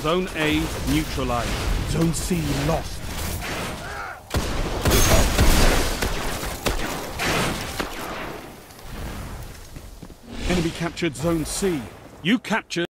Zone A neutralized. Zone C lost. Enemy captured Zone C. You captured